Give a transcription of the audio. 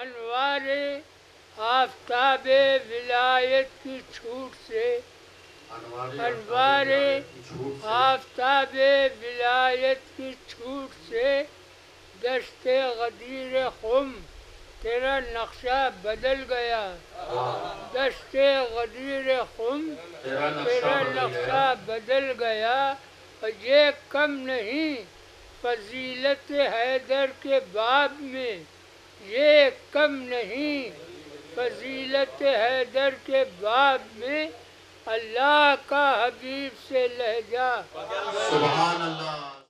انوار آفتاب ولایت کی چھوٹ سے۔ انوار آفتاب ولایت کی چھوٹ سے۔ دشت غدیر خم تیرا نقشہ بدل گیا۔ دشت غدیر خم تیرا نقشہ بدل گیا۔ اور یہ کم نہیں فضیلت حیدر کے باب میں۔ یہ کم نہیں فضیلت حیدر کے باب میں اللہ کا حبیب سے لہجہ۔ سبحان